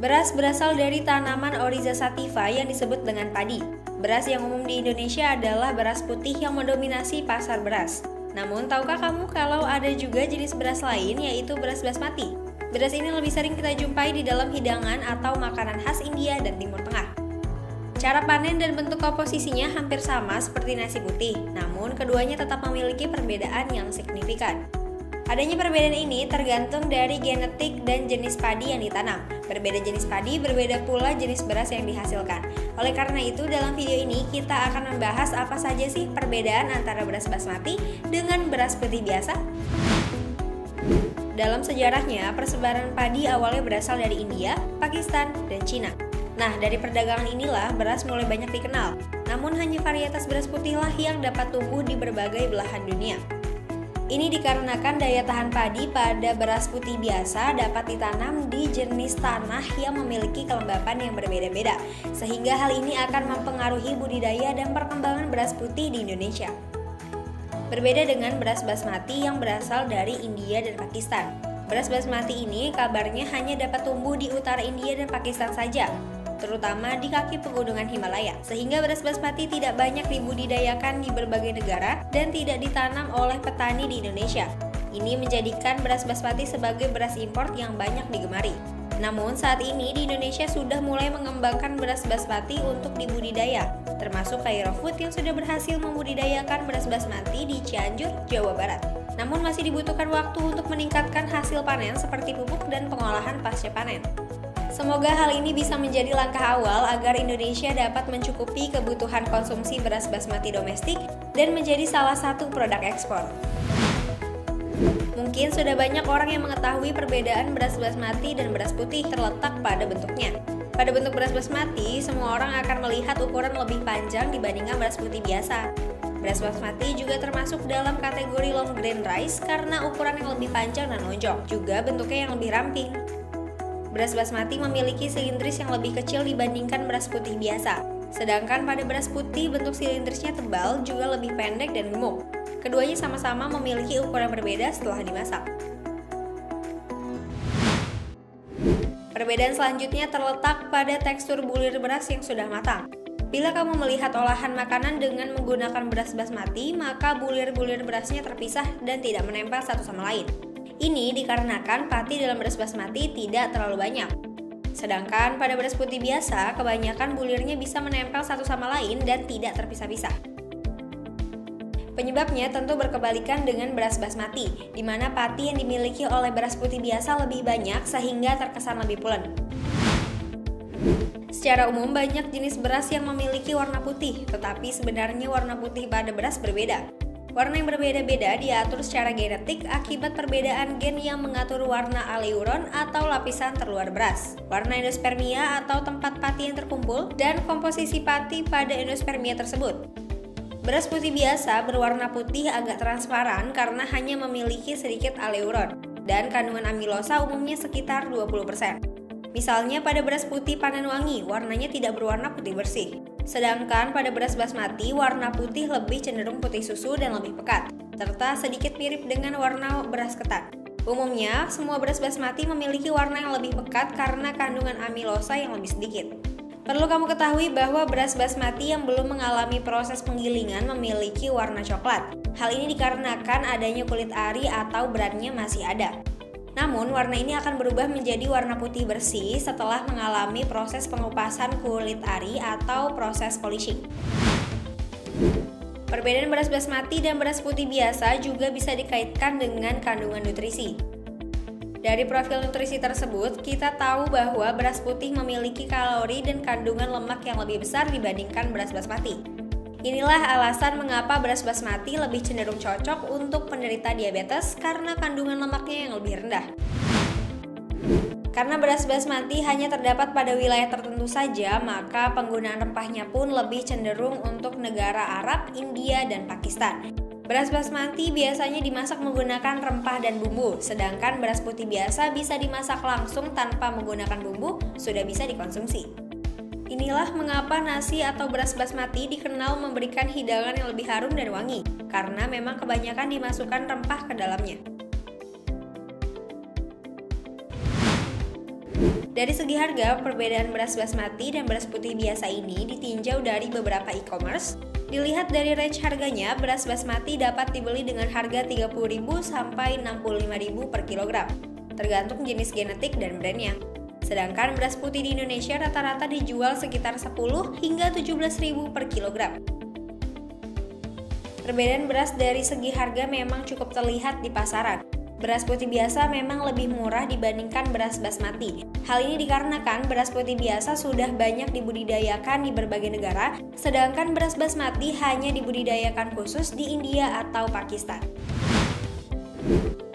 Beras berasal dari tanaman Oryza sativa yang disebut dengan padi. Beras yang umum di Indonesia adalah beras putih yang mendominasi pasar beras. Namun, tahukah kamu kalau ada juga jenis beras lain yaitu beras basmati? Beras ini lebih sering kita jumpai di dalam hidangan atau makanan khas India dan Timur Tengah. Cara panen dan bentuk komposisinya hampir sama seperti nasi putih, namun keduanya tetap memiliki perbedaan yang signifikan. Adanya perbedaan ini tergantung dari genetik dan jenis padi yang ditanam. Berbeda jenis padi, berbeda pula jenis beras yang dihasilkan. Oleh karena itu, dalam video ini kita akan membahas apa saja sih perbedaan antara beras basmati dengan beras putih biasa. Dalam sejarahnya, persebaran padi awalnya berasal dari India, Pakistan, dan Cina. Nah, dari perdagangan inilah beras mulai banyak dikenal. Namun hanya varietas beras putihlah yang dapat tumbuh di berbagai belahan dunia. Ini dikarenakan daya tahan padi pada beras putih biasa dapat ditanam di jenis tanah yang memiliki kelembapan yang berbeda-beda, sehingga hal ini akan mempengaruhi budidaya dan perkembangan beras putih di Indonesia. Berbeda dengan beras basmati yang berasal dari India dan Pakistan. Beras basmati ini kabarnya hanya dapat tumbuh di utara India dan Pakistan saja, terutama di kaki pegunungan Himalaya, sehingga beras basmati tidak banyak dibudidayakan di berbagai negara dan tidak ditanam oleh petani di Indonesia. Ini menjadikan beras basmati sebagai beras impor yang banyak digemari. Namun saat ini di Indonesia sudah mulai mengembangkan beras basmati untuk dibudidaya, termasuk Cairo Food yang sudah berhasil membudidayakan beras basmati di Cianjur, Jawa Barat. Namun masih dibutuhkan waktu untuk meningkatkan hasil panen seperti pupuk dan pengolahan pasca panen. Semoga hal ini bisa menjadi langkah awal agar Indonesia dapat mencukupi kebutuhan konsumsi beras basmati domestik dan menjadi salah satu produk ekspor. Mungkin sudah banyak orang yang mengetahui perbedaan beras basmati dan beras putih terletak pada bentuknya. Pada bentuk beras basmati, semua orang akan melihat ukuran lebih panjang dibandingkan beras putih biasa. Beras basmati juga termasuk dalam kategori long grain rice karena ukuran yang lebih panjang dan lonjong, juga bentuknya yang lebih ramping. Beras basmati memiliki silindris yang lebih kecil dibandingkan beras putih biasa. Sedangkan pada beras putih bentuk silindrisnya tebal juga lebih pendek dan gemuk. Keduanya sama-sama memiliki ukuran berbeda setelah dimasak. Perbedaan selanjutnya terletak pada tekstur bulir beras yang sudah matang. Bila kamu melihat olahan makanan dengan menggunakan beras basmati, maka bulir-bulir berasnya terpisah dan tidak menempel satu sama lain. Ini dikarenakan pati dalam beras basmati tidak terlalu banyak. Sedangkan pada beras putih biasa, kebanyakan bulirnya bisa menempel satu sama lain dan tidak terpisah-pisah. Penyebabnya tentu berkebalikan dengan beras basmati, di mana pati yang dimiliki oleh beras putih biasa lebih banyak sehingga terkesan lebih pulen. Secara umum banyak jenis beras yang memiliki warna putih, tetapi sebenarnya warna putih pada beras berbeda. Warna yang berbeda-beda diatur secara genetik akibat perbedaan gen yang mengatur warna aleuron atau lapisan terluar beras, warna endospermia atau tempat pati yang terkumpul, dan komposisi pati pada endospermia tersebut. Beras putih biasa berwarna putih agak transparan karena hanya memiliki sedikit aleuron, dan kandungan amilosa umumnya sekitar 20%. Misalnya pada beras putih panen wangi, warnanya tidak berwarna putih bersih. Sedangkan pada beras basmati, warna putih lebih cenderung putih susu dan lebih pekat, serta sedikit mirip dengan warna beras ketan. Umumnya, semua beras basmati memiliki warna yang lebih pekat karena kandungan amilosa yang lebih sedikit. Perlu kamu ketahui bahwa beras basmati yang belum mengalami proses penggilingan memiliki warna coklat. Hal ini dikarenakan adanya kulit ari atau beratnya masih ada. Namun, warna ini akan berubah menjadi warna putih bersih setelah mengalami proses pengupasan kulit ari atau proses polishing. Perbedaan beras basmati dan beras putih biasa juga bisa dikaitkan dengan kandungan nutrisi. Dari profil nutrisi tersebut, kita tahu bahwa beras putih memiliki kalori dan kandungan lemak yang lebih besar dibandingkan beras basmati. Inilah alasan mengapa beras basmati lebih cenderung cocok untuk penderita diabetes karena kandungan lemaknya yang lebih rendah. Karena beras basmati hanya terdapat pada wilayah tertentu saja, maka penggunaan rempahnya pun lebih cenderung untuk negara Arab, India, dan Pakistan. Beras basmati biasanya dimasak menggunakan rempah dan bumbu, sedangkan beras putih biasa bisa dimasak langsung tanpa menggunakan bumbu, sudah bisa dikonsumsi. Inilah mengapa nasi atau beras basmati dikenal memberikan hidangan yang lebih harum dan wangi, karena memang kebanyakan dimasukkan rempah ke dalamnya. Dari segi harga, perbedaan beras basmati dan beras putih biasa ini ditinjau dari beberapa e-commerce. Dilihat dari range harganya, beras basmati dapat dibeli dengan harga 30.000 sampai 65.000 per kilogram, tergantung jenis genetik dan brandnya. Sedangkan beras putih di Indonesia rata-rata dijual sekitar 10 hingga 17.000 per kilogram. Perbedaan beras dari segi harga memang cukup terlihat di pasaran. Beras putih biasa memang lebih murah dibandingkan beras basmati. Hal ini dikarenakan beras putih biasa sudah banyak dibudidayakan di berbagai negara, sedangkan beras basmati hanya dibudidayakan khusus di India atau Pakistan.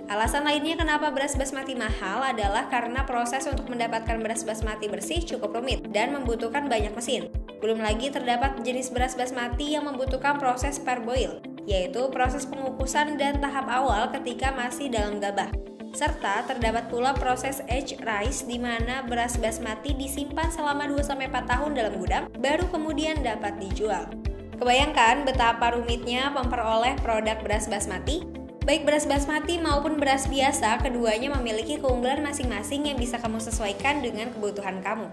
Alasan lainnya kenapa beras basmati mahal adalah karena proses untuk mendapatkan beras basmati bersih cukup rumit dan membutuhkan banyak mesin. Belum lagi terdapat jenis beras basmati yang membutuhkan proses parboil, yaitu proses pengukusan dan tahap awal ketika masih dalam gabah. Serta terdapat pula proses age rice di mana beras basmati disimpan selama 2-4 tahun dalam gudang baru kemudian dapat dijual. Kebayangkan betapa rumitnya memperoleh produk beras basmati? Baik beras basmati maupun beras biasa, keduanya memiliki keunggulan masing-masing yang bisa kamu sesuaikan dengan kebutuhan kamu.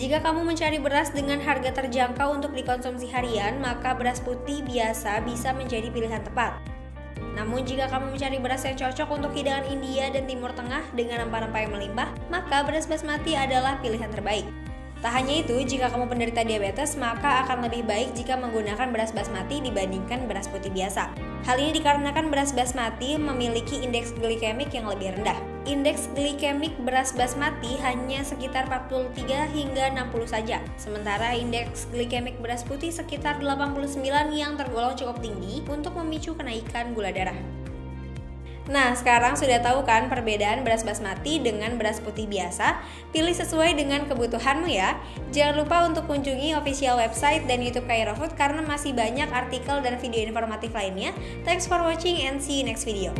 Jika kamu mencari beras dengan harga terjangkau untuk dikonsumsi harian, maka beras putih biasa bisa menjadi pilihan tepat. Namun jika kamu mencari beras yang cocok untuk hidangan India dan Timur Tengah dengan rempah-rempah yang melimpah, maka beras basmati adalah pilihan terbaik. Tak hanya itu, jika kamu penderita diabetes, maka akan lebih baik jika menggunakan beras basmati dibandingkan beras putih biasa. Hal ini dikarenakan beras basmati memiliki indeks glikemik yang lebih rendah. Indeks glikemik beras basmati hanya sekitar 43 hingga 60 saja, sementara indeks glikemik beras putih sekitar 89 yang tergolong cukup tinggi untuk memicu kenaikan gula darah. Nah, sekarang sudah tahu kan perbedaan beras basmati dengan beras putih biasa? Pilih sesuai dengan kebutuhanmu ya. Jangan lupa untuk kunjungi official website dan YouTube Kairo Food karena masih banyak artikel dan video informatif lainnya. Thanks for watching and see you next video.